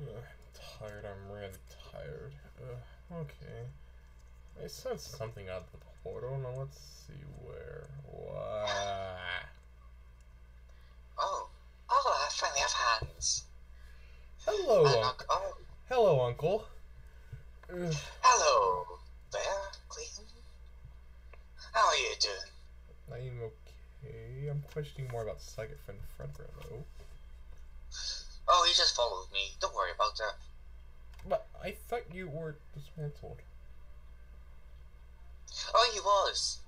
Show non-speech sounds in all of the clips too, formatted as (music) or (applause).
Ugh, I'm tired. I'm really tired. Ugh, okay. I said something out the portal. Now let's see where. Wow. Oh, oh, I finally have hands. Hello, uncle. oh, Hello, uncle. Ugh, hello there, Clayton. How are you doing? I'm okay. I'm questioning more about Psychic Friend Fredbear, though. Oh, he just followed me. Don't worry about that. But I thought you were dismantled. Oh, he was.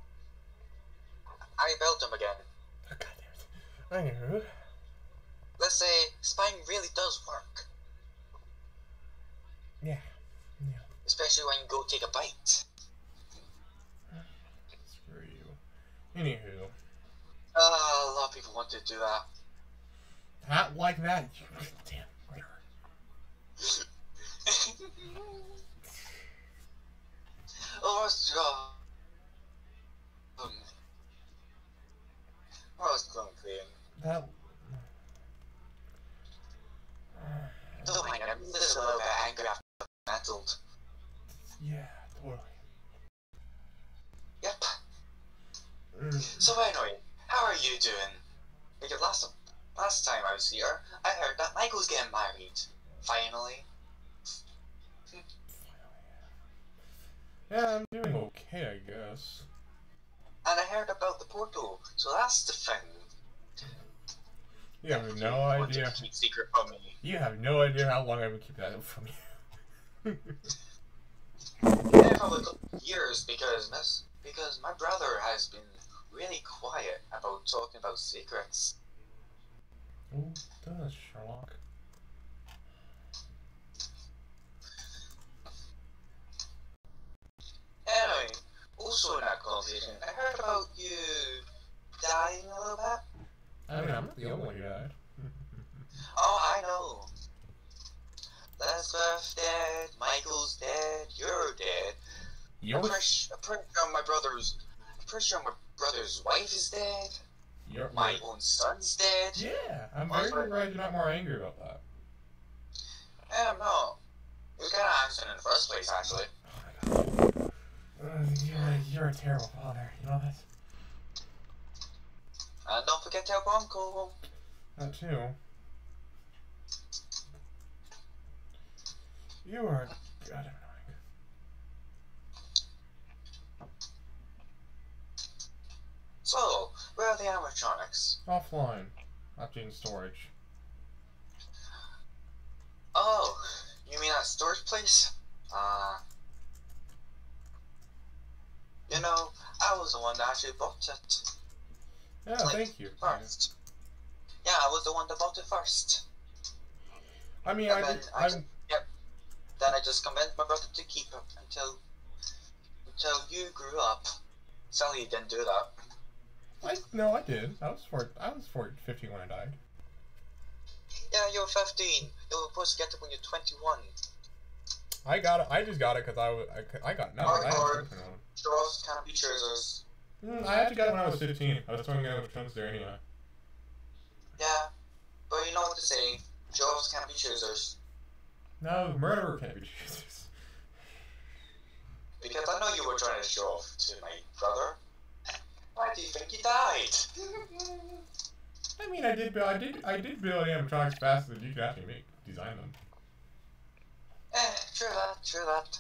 I built him again. Oh, God damn it. I knew. Let's say spying really does work, Yeah. Yeah. especially when you go take a bite. Screw you. Anywho. Uh, a lot of people want to do that. Not like that. Damn oh? Um, what's wrong, That. Don't mind, I'm just a little bit angry after battled. Yeah, totally. Yep. Mm. So anyway, how are you doing? Because last last time I was here, I heard that Michael's getting married. Finally. Yeah, I'm doing okay, I guess. And I heard about the portal, so that's the thing. You have no idea. to keep secret from me. You have no idea how long I've been keeping that from you. (laughs) Yeah, probably years because because my brother has been really quiet about talking about secrets. Who does, Sherlock? Anyway, also in that conversation, I heard about you dying a little bit. I mean, I'm not the only one who died. (laughs) Oh, I know. Elizabeth's dead, Michael's dead, you're dead. You're, I'm pretty, I'm pretty sure my brother's, I'm pretty sure my brother's wife is dead. You're, My own son's dead. Yeah, I'm very surprised you're not more angry about that. Yeah, I'm not. It was kind of accident in the first place, actually. Oh my god. Uh, you're, you're a terrible father, you know that? And don't forget to help Uncle. That too. You are god So, where are the animatronics? Offline. Not in storage. Oh, you mean that storage place? Uh, you know, I was the one that actually bought it Yeah, Like, thank you. first. Yeah, I was the one that bought it first. I mean, And I then did, I, I'm, yep. Then I just convinced my brother to keep it until until you grew up. Sally you didn't do that. I, no, I did. I was four, I was four, 15 when I died. Yeah, you're 15. You were supposed to get it when you're 21. I got it, I just got it because I, was- I, I got nothing. I, had Hardcore. something on. Girls can't be choosers. Mm, I actually got it when I was 15. I was throwing it with chunks there anyway. Yeah, but you know what to say. Girls can't be choosers. No, murderer can't be Jesus. Because I know you were trying to show off to my brother. Why do you think he died? (laughs) I mean, I did, build, I did, I did build animatronics faster than you could actually make, design them. eh, true that, true that.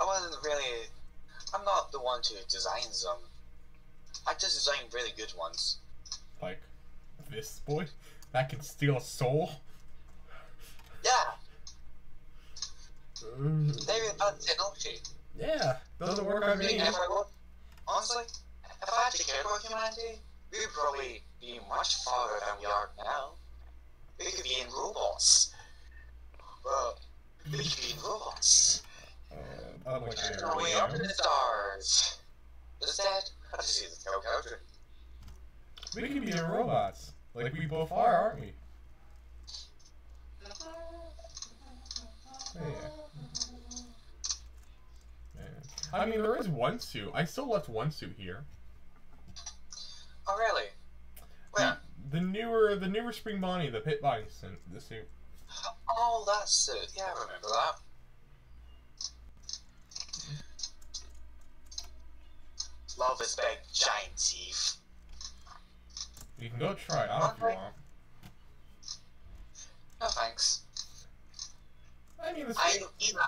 I wasn't really. I'm not the one who designs them. I just design really good ones. Like, this boy that can steal a soul. Yeah, maybe about technology. yeah, doesn't work on me. Honestly, if I actually cared about humanity, we would probably be much farther than we are now. We could be in robots. Well, we could be in robots. Uh, I'm like, our way up to the stars. Instead, I just see the Country. we can be in robots, like we both are, aren't we? Yeah. I mean, there is one suit. I still left one suit here. Oh, really? Where? The newer, the newer Spring Bonnie, the Pit Bison, the suit. Oh, that's it. Yeah, I remember that. Love is big giant teeth. You can go try it out if you want. No thanks. I mean, I even even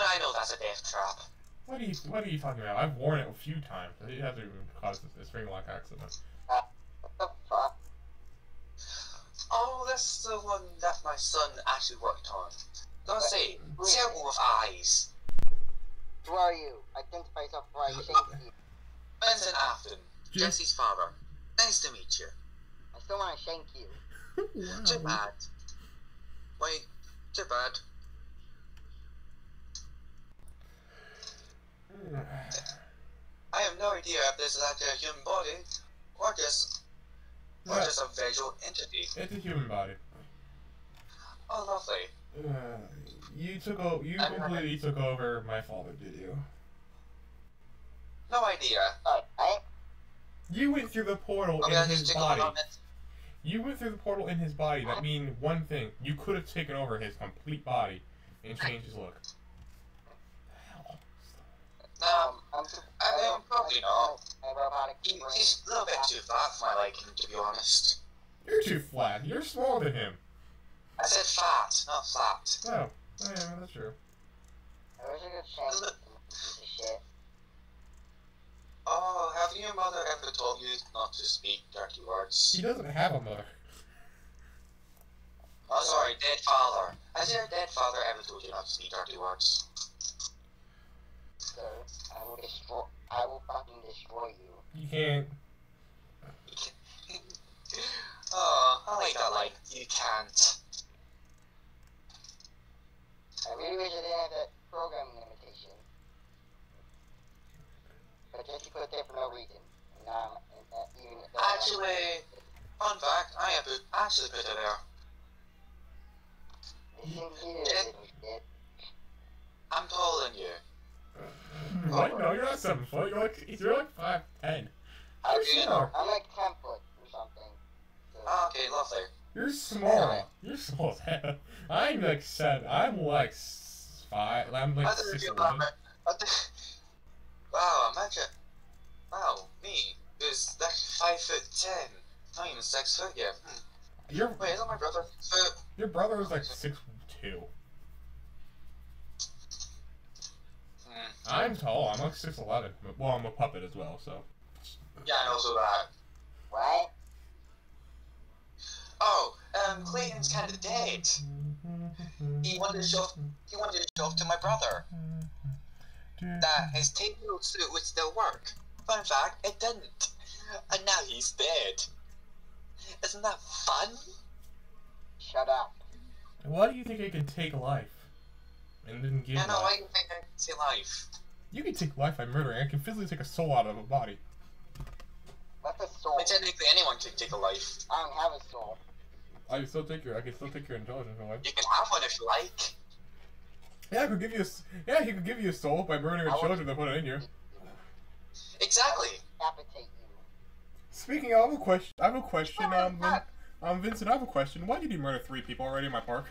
I know that's a death trap. What are you what are you talking about? I've worn it a few times. It hasn't even caused a spring lock accident. What the fuck? Oh, that's the one that my son actually worked on. Don't say terrible with eyes. Who are you? Identify yourself before I shank you. Vincent Afton, Jim- Jesse's father. Nice to meet you. I still want to shank you. Too bad. Wait, too bad. I have no idea if this is actually a human body or just or just a visual entity. it's a human body. Oh, lovely. Uh, you took o- you completely took over my father, did you? No idea. Alright, I You went through the portal Okay, in his body. You went through the portal in his body. That means one thing. You could have taken over his complete body and changed his look. No, I'm, I mean, probably not. My robotic He, he's a little bit too fat for my liking, to be honest. You're too flat. You're smaller than him. I said fat, not flat. Oh, oh yeah, that's true. I wish I could shank piece of shit. Oh, have your mother ever told you not to speak dirty words? He doesn't have a mother. Oh, sorry, dead father. Has your dead father ever told you not to speak dirty words? So, I will destroy. I will fucking destroy you. You can't. oh, I like that, like, you can't. I really wish I didn't have that programming limitation. But just put it there for no reason. And now, and, uh, even though I'm- Actually, fun fact, I have put- actually put it there. Listen here. I'm taller than you. What? No, you're not seven foot. You're like you're like five ten. How do you know? I'm like 10 foot or something. So, Ah, Okay, lovely. You're small. You're small as hell. I'm like seven. I'm like s- five. I'm like I didn't six feel eleven. that. (laughs) I Wow, imagine. Wow, me is like five foot ten. Not even six foot yet. Hmm. Your Wait, is that my brother? Your brother is like six two. Hmm. I'm tall. I'm like six eleven. Well, I'm a puppet as well, so. Yeah, and also that. what? Oh, um, Clayton's kind of dead. He wanted to show. He wanted to show off to my brother that his ten-year-old suit would still work. In fact, it didn't. And now he's dead. Isn't that fun? Shut up. Why do you think I can take life? And then give Yeah, no, life? I think I can see life. You can take life by murdering. I can physically take a soul out of a body. That's a soul? mean, technically, anyone can take a life. I don't have a soul. I can still take your. I can still take your intelligence away. You can have one if you like. Yeah, I could give you. A, s- yeah, he could give you a soul by murdering your I want- children and put it in you. Exactly. Decapitate you. Speaking, of, I have a question. I have a question. Um, Vin, um, Vincent, I have a question. Why did you murder three people already in my park?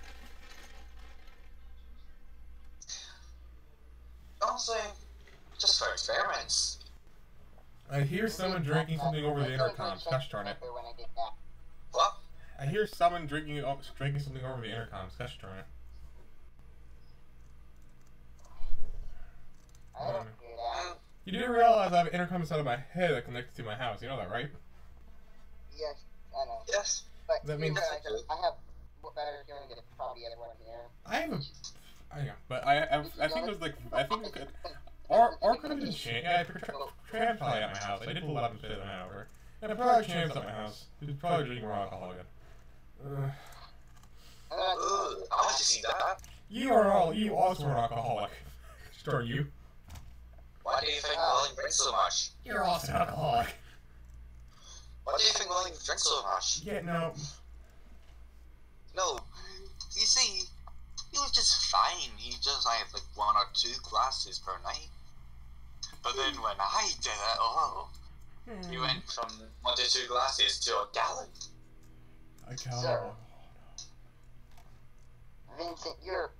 Honestly, just for experiments. I hear someone drinking something over the intercom. Gosh darn it! I. What? I hear someone drinking oh, drinking something over the intercom. Gosh darn it! I don't Um, do that. You do realize I have an intercom inside of my head that connects to my house. You know that, right? Yes, I know. yes. But That you means- realize that I have better hearing than probably everyone here. I have a. I know, but I I, I think there's like I think it could, or or could have been chance. Yeah, Tran probably at my house. I did pull up and fit an hour. And I probably chance at my house. He's probably drinking raw alcohol again. Ugh. I'm not Ooh, I want to see that. You are all. You also are an alcoholic. Start you. Why do you think William drinks so much? You're also an alcoholic. Why do you think William drinks so much? Yeah, no. No, you see, he was just fine. He just had like one or two glasses per night. But then when I did it, oh, you went from one to two glasses to a gallon. I can't. Sir. Vincent, you're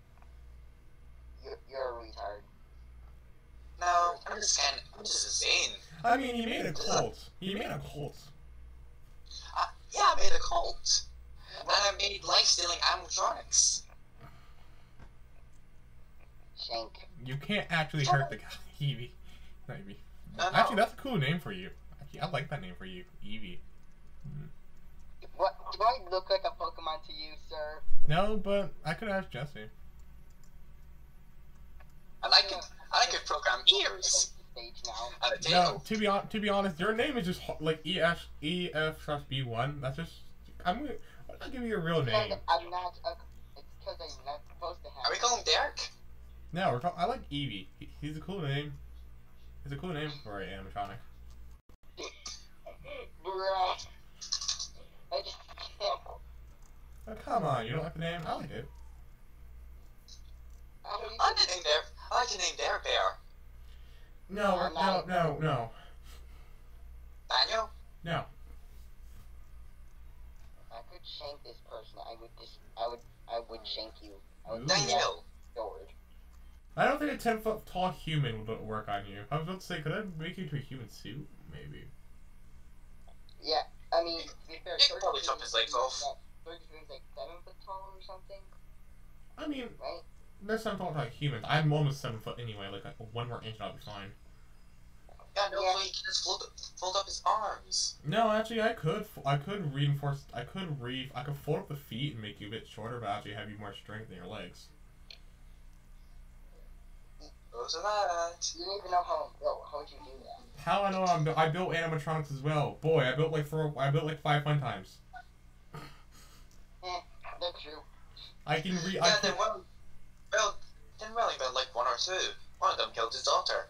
you're you're a retard. No, I'm just kind I'm just insane. I mean, he made a cult. He made a cult. Uh, yeah, I made a cult. And I made life-stealing animatronics. Shank. You can't actually hurt the guy, (laughs) Eevee. Not Eevee. No, no. Actually, that's a cool name for you. Actually, I like that name for you, Eevee. Mm. What do I look like a Pokemon to you, sir? No, but I could ask Jesse. And I could, I could program ears Stage now. and a No, to be on, to be honest, your name is just ho- like E F E F slash B one. That's just I'm gonna I'll give you a real name. I'm not. A, it's because I'm not supposed to have. Are we calling Derek? No, we're talking. I like Eevee. He, he's a cool name. He's a cool name for an animatronic. Bruh. I just can't. Oh, come on, you don't like the name? I like it. I don't I like to name Derek. I like to name Derek Bear. No, we're- no, no, no, Daniel. no. If I could shank this person. I would just. I would. I would shank you. I would Ooh. Daniel. sword. I don't think a ten foot tall human would work on you. I was about to say, could I make you into a human suit? Maybe. Yeah. I mean, to be fair, You could probably chop his legs off. Ferguson's like seven foot tall or something, I mean, right? there's seven foot tall humans. I'm almost seven foot anyway. Like one more inch, and I'll be fine. Yeah, no, Yeah. he can just fold, fold up his arms. No, actually, I could. I could reinforce. I could re. I could fold up the feet and make you a bit shorter, but actually have you more strength in your legs. Those are that. You don't even know how. Yo, how would you do that? How I know I'm. I built animatronics as well. Boy, I built like four. I built like five fun times. Mm, that's true. I can re. I Yeah, can, then well, well, then really built like one or two. One of them killed his daughter.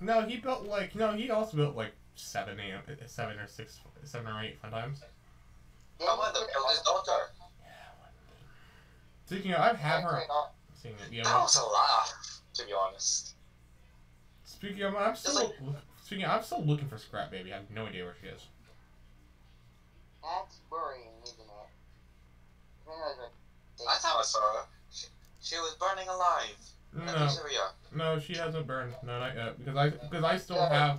no, he built like no. He also built like seven, eight, seven or six, seven or eight fun times. Well, one of them killed his daughter. Yeah, Speaking of, I've had her. Seeing it, yeah. That was a laugh, to be honest. Speaking of, I'm still. Speaking, of, I'm still looking for Scrap Baby. I have no idea where she is. That's worrying, isn't it? I mean, I was like, I thought I saw her. She, she was burning alive No, no, she hasn't burned. No, not yet. Because I, because I still have.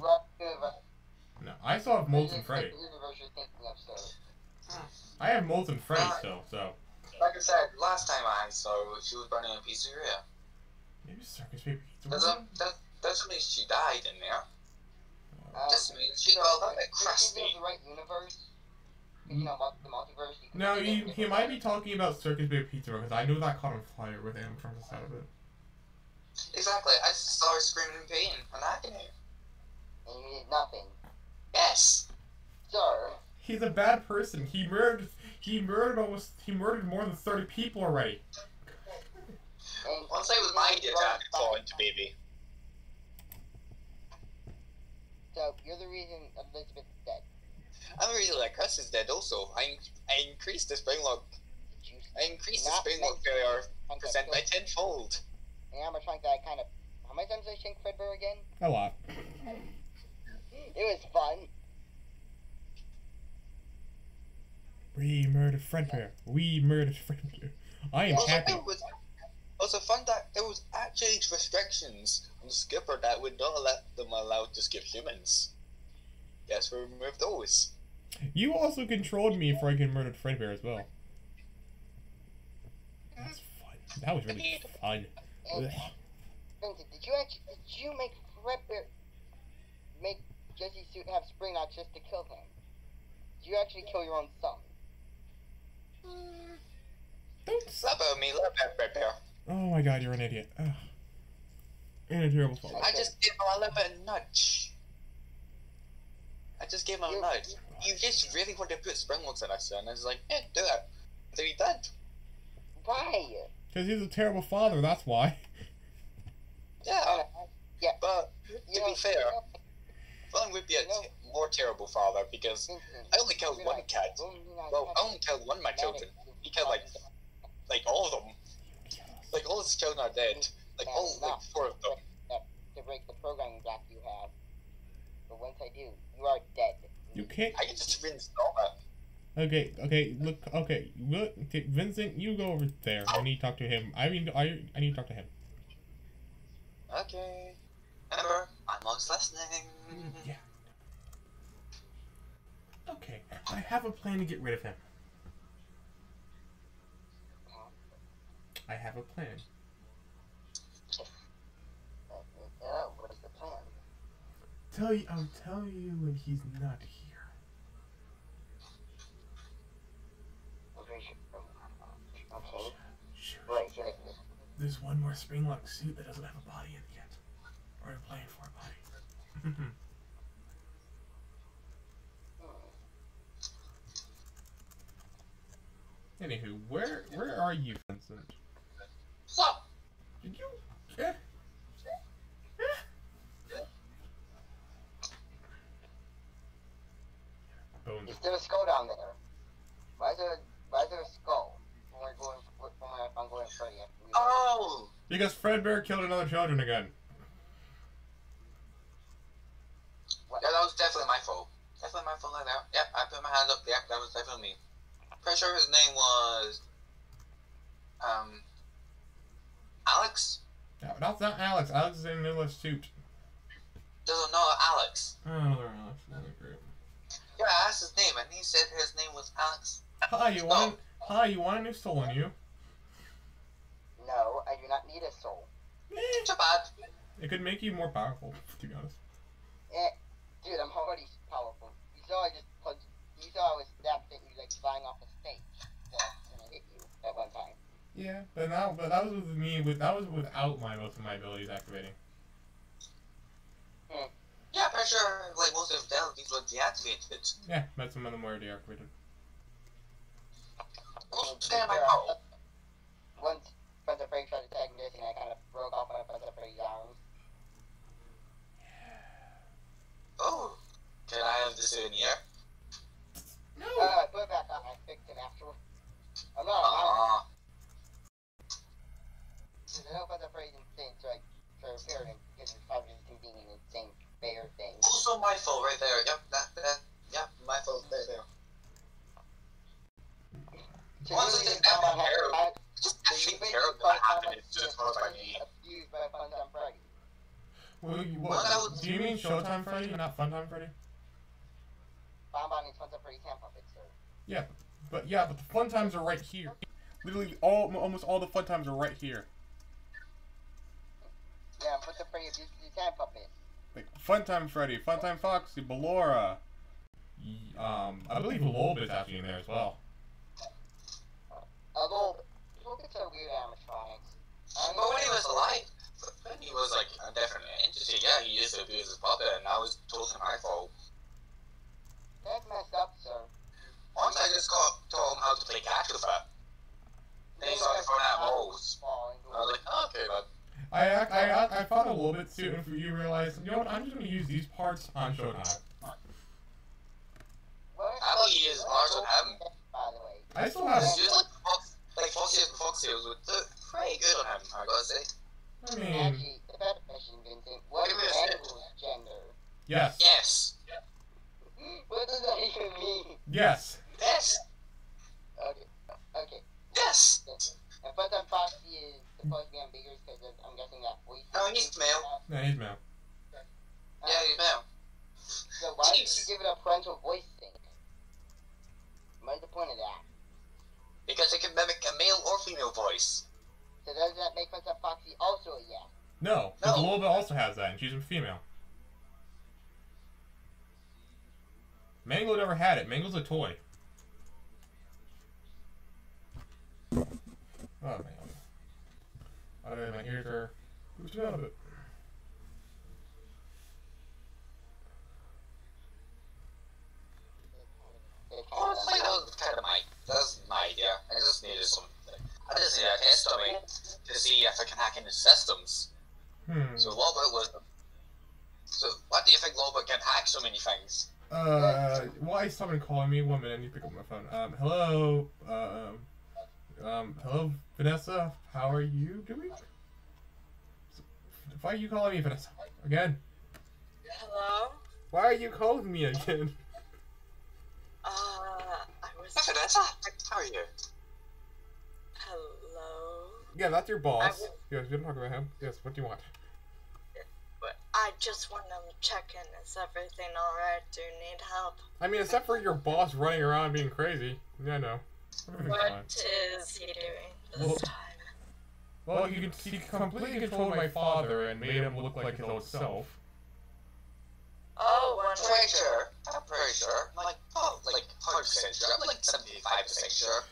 No, I still have Molten It's Freddy. like the universe you're thinking of, sir. I have Molten Freddy still, so Like I said, last time I saw her, she was burning in a pizzeria. Maybe Circus Baby. Does that, that, doesn't mean she died in there. Uh, Just means she you got know, a bit if you crusty. the right universe, 'cause, you know, the multiverse. You No, he, he might be talking about Circus Baby Pizza because I know that caught on fire with animatronics inside of it. Exactly, I saw her screaming in pain and agony. And you did nothing. Yes. Sir, He's a bad person. He murdered. He murdered almost. He murdered more than thirty people already. And Once I was my idea to fall into baby. So, you're the reason Elizabeth's dead. I'm the reason that Chris is dead also. I, I increased the spring lock I increased the Not spring lock mention failure percent by killed- tenfold. And I'm trying that I kind of. How many times did I shank Fredbear again? A lot. It was fun. We murdered Fredbear. We murdered Fredbear. I am Also, happy. It was also fun that there was actually restrictions on the skipper that would not let them allowed to skip humans. Yes, we removed those. You also controlled me before I could murdered Fredbear as well. That's fun. That was really fun. And Ugh. Oh, did you actually did you make Fredbear make Jesse's suit have spring locks just to kill him? Did you actually kill your own son? Don't s- me, let about Fredbear. Oh my god, you're an idiot. Ugh. And a terrible father. I just gave him a little bit of nudge. I just gave him a nudge. You just really wanted to put spring locks in us, and I was like, yeah, do it. So he did. Why? Because he's a terrible father, that's why. Yeah, oh, yeah. but You to know, be fair, you know, Fun would be a No. t- more terrible father because Vincent, I only killed one cat. Mm-hmm. Well, I only killed one of my children. He killed like like all of them. Like all his children are dead. Like all like four of them. to break the programming block you have. But once I do, you are dead. You can't. I can just reinstall it. Okay, okay, look, okay, look, okay, Vincent, you go over there. I need to talk to him. I mean, I, I need to talk to him. Okay. Remember, I'm always listening. Yeah. Okay, I have a plan to get rid of him. I have a plan. Uh, what is the plan? Tell you, I'll tell you when he's not here. Okay, sure. Okay. Shoot. Right. There's one more springlock suit that doesn't have a body in it yet. Or a plan for a body. (laughs) Anywho, where where are you, Vincent? Stop! Did you? Eh? Bones. Is there a skull down there? Why is there, why is there a skull? When we're going, when I'm going Freddy after Oh! Because Fredbear killed another children again. Yeah, that was definitely my fault. Definitely my fault like that. Yep, I put my hand up. Yep, that was definitely me. Pretty sure his name was. Um. Alex? No, that's not Alex. Alex is in another suit. Doesn't know Alex. Oh, another Alex. Another group. Yeah, I asked his name, and he said his name was Alex. Hi, you want? Hi, you want a new soul in you? No, I do not need a soul. Eh, Too bad. It could make you more powerful, (laughs) to be honest. Eh, dude, I'm already powerful. You saw I just punched, you saw I was snapped at you like flying off the stage. So, and I hit you at one time. Yeah, but now, but that was with me. With that was without my most of my abilities activating. Hmm. Yeah, pretty sure like most of the abilities were deactivated. Yeah, but some of them were deactivated. Oh, damn, fault. Once Spencer Frank tried attacking this and I kind of broke off one of Spencer Frank's arms. Oh, can I have the souvenir? No. Uh, I put it back on, I fixed it afterwards. I'm not, I'm Aw. There's no Spencer Frank thing to like, to repair it because it's probably just convenient and same fair thing. Also my fault right there. Yep, that, that, yep, my fault right there. So Once it's really an come on, arrow, I- Just actually basically care call what happened. It's just caused by me. abused by Funtime Freddy. Well, you- Well, what, was- do you mean Showtime Freddy, not Funtime Freddy? Bonbon and Spencer Freddy's hand puppets, sir. But yeah, but the fun times are right here. Literally, all almost all the fun times are right here. Yeah, Spencer Freddy abused his hand puppet. Like Funtime Freddy, Funtime Foxy, Ballora. Um, I believe Lob is actually in there as well. Although, look at some weird animatronics. But when he was alive, when he was like a different entity, yeah, he used to abuse his puppet, and that was totally my fault. That's messed up, sir. Once I just got, told him how to play catch with it. Then he started throwing out balls. I was like, oh, okay, but I ac- I I found a little bit soon for you realize, you know what, I'm just gonna use these parts on Showtime. What? I thought he is larger than him. By the way. I still have, It's just like Fox, like Foxy and Foxtails would look pretty good on him, I gotta say. I mean, Actually, the better question, Vincent. What Give is me a second. Mangle's gender? yes, Yes. What does that even mean? yes. Yes. Okay. Okay. Yes. And Funtime Foxy is supposed to be ambiguous because I'm guessing that voice. No, he's male. No, he's male. Yeah, he's male. So why did Jeez. you give it a parental voice thing? What's the point of that? Because it can mimic a male or female voice. So does that make Funtime Foxy also a yes? No, but No. Loba also has that, and she's a female. Mangle never had it. Mangle's a toy. Oh man. Oh, my ears are boosted out a bit. They kind Honestly, that was kind of my, that's my idea. I just needed some, I just need a test dummy to see if I can hack into systems. Hmm. So Lolbit was, so what do you think Lolbit can hack so many things? Uh, why is someone calling me? One minute, I need to pick up my phone. Um, hello. Um, um, hello, Vanessa. How are you doing? Why are you calling me, Vanessa? Again? Hello? Why are you calling me again? Uh, I was Vanessa, how are you? Hello. Yeah, that's your boss. will- Yes, we don't talk about him. Yes, what do you want? But I just want to check in. Is everything alright? Do you need help? I mean, except for your boss running around being crazy. Yeah, no. Everything's fine. What is he doing this Well- time? Well, you can he completely controlled my father and made him look like his old self. Oh, I'm pretty sure. I'm pretty sure. Like, oh, like 100% sure. I'm like 75% sure.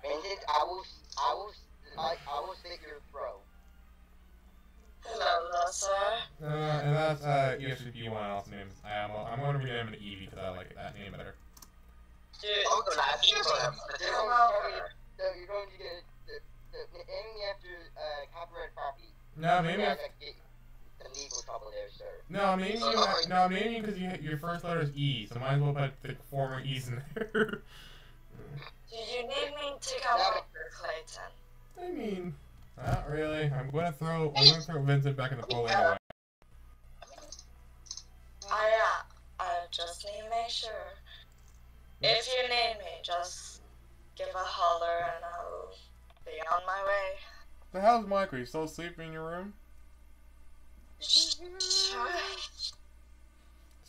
Vincent, I will, I will, I, I will slit your throat. Hello, sir. Uh, and that's uh, ESCP one else name. I am. I'm going to rename it Evie because I like that name better. Do, Oh, good. I feel for him. Come over. So you're going to get the, the, the enemy after uh, copyright property. No, maybe. Yeah, I, that get the legal trouble there, sir. no, maybe you. No, maybe because you your first letter is E, so might as well put the former E's in there. Do you need me to come Yeah. over, Clayton? I mean, not really. I'm gonna throw. I'm gonna throw Vincent back in the pool anyway. I, uh, I just need to make sure. If you need me, just give a holler and I'll be on my way. The hell's Mike? Are you still sleeping in your room? Sure.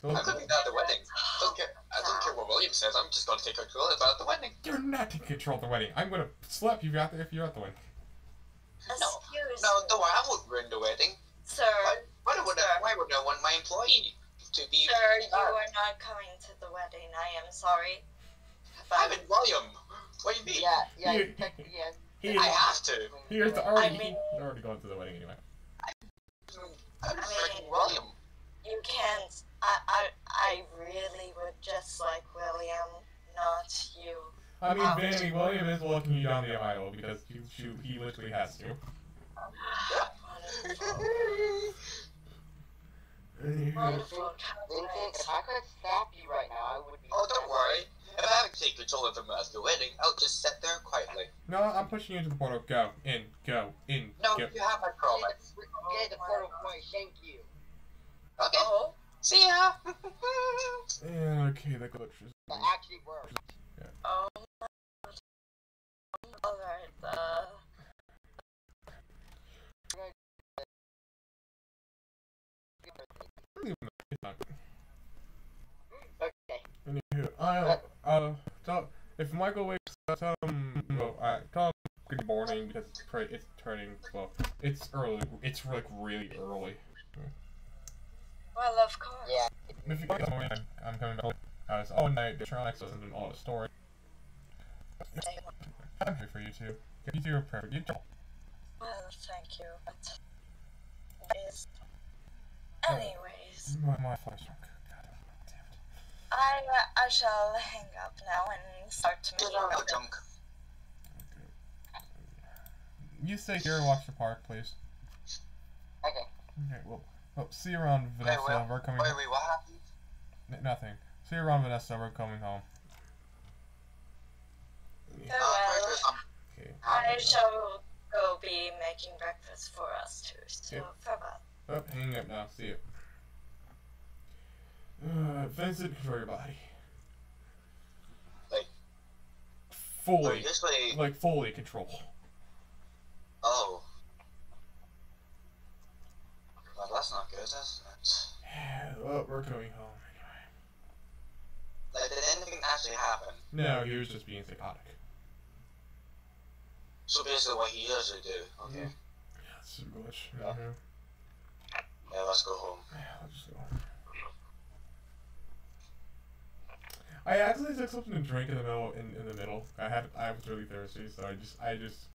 So I'm looking at the wedding. I don't care. I don't care what William says. I'm just gonna take control about the wedding. you're not in control of the wedding. I'm gonna slap you out there if you're at the wedding. No, Excuse no, me. I won't ruin the wedding. Sir, Why, why would I, why would I want my employee to be? sir, you are not coming to the wedding. I am sorry. But I'm in William. What do you mean? Yeah, yeah, You- technically, yeah. He I have to. he is already I mean- he's already going to the wedding anyway. I'm I mean- freaking William. you can't. I, I, I really would just like William, not you. I mean, Oh. Vanny William is walking you down the aisle because he, he, he literally has to. Wonderful. Anywho, if I could slap you right now, I would be. Oh, don't worry. If I haven't taken control of him at the wedding, I'll just sit there quietly. No, I'm pushing you into the portal. Go in, go in. No, go. you have my promise. Get the portal point, thank you. Okay. Oh, See ya. (laughs) Yeah, okay, that glitches. That actually works. oh. Alright, uh. Okay. Anywho, I uh, tell if Michael wakes up, tell him, well, uh, tell him good morning because it's, pre- it's turning well. It's early. It's like really early. Well, of course. Yeah. If you get morning, I'm, I'm coming back. I was all night. Electronics doesn't do all the story. I'm here for you two. You two are perfect. You don't. Well, thank you, but. Is... Anyways, My my flesh. God damn it. I, uh, I shall hang up now and start to Get meet out junk. You stay here and watch the park, please. Okay. Okay, well, well see you around, Vanessa. well, we're coming. Wait, wait, what happened? N- nothing. See you around, Vanessa. We're coming home. Uh, Farewell. um, Okay. I shall go be making breakfast for us too, so Yeah. farewell. Oh, hang up now. See you. Uh, Vincent, control your body. Like- Fully. wait, this way. Like, fully control. Oh. Well, that's not good, is it? Yeah, well, we're going home anyway. Like, did anything actually happen? No, he was just being psychotic. So basically, what he usually do. Okay. Mm-hmm. Yeah, it's glitch. Yeah. Yeah, let's go home. Yeah, let's just go. I actually took something to drink in the middle. In, in the middle, I had I was really thirsty, so I just I just